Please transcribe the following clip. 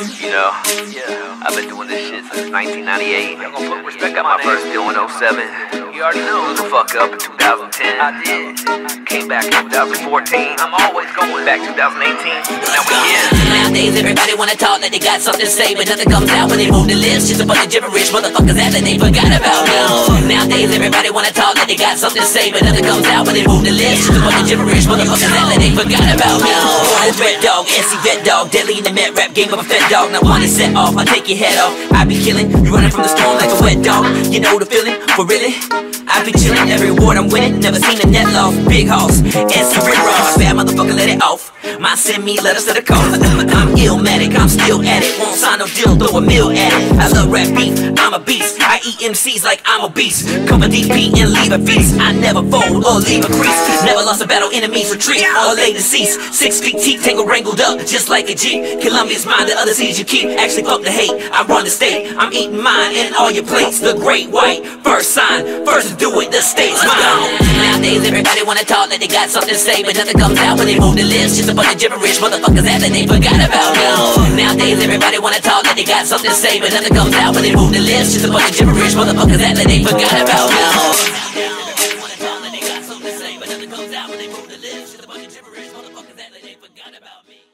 You know, yeah. I've been doing this shit since 1998. Y'all gonna put respect Got my first deal in 07. You already know. Blew the fuck up in 2010. I did. Came back in 2014. I'm always going back 2018. Now we here. Nowadays, everybody wanna talk like they got something to say, but nothing comes out when they move the lips. Just a bunch of gibberish motherfuckers that they forgot about me. Nowadays, everybody wanna talk like they got something to say, but nothing comes out when they move the lips. Just a bunch of gibberish motherfuckers that they forgot about me. I'm Red Dog, NC Vet Dog, deadly in the met rap game of a fed dog. Now is set off, I take your head off. I be killing, you running from the storm like a wet dog. You know the feeling, for really? I be chilling, every award I'm winning, never seen a net loss. Big hoss, NC Red Raw, bad motherfucker, let it off. My send me letters to the call. I'm illmatic, I'm still at it. Won't sign no deal, throw a meal at it. I love rap beef, I'm a beast. I eat MCs like I'm a beast. Come a DP and leave a feast. I never fold or leave a crease. Never lost a battle, enemies retreat or lay deceased. Six feet teeth, tangle wrangled up, just like a G. Columbia's mine, the other cities you keep. Actually, fuck the hate. I run the state. I'm eating mine and all your plates. The great white, first sign, first to do it, the state's mine. Nowadays, everybody wanna talk like they got something to say, but nothing comes out when they move the lips. Just a bunch of gibberish motherfuckers that they forgot about me. Nowadays, everybody wanna talk and they got something to say, but nothing comes out when they move the lips. Just a bunch of gibberish motherfuckers that they forgot about now. Lips. Just a bunch of gibberish motherfuckers that they forgot about me.